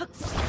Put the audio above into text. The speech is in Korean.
흑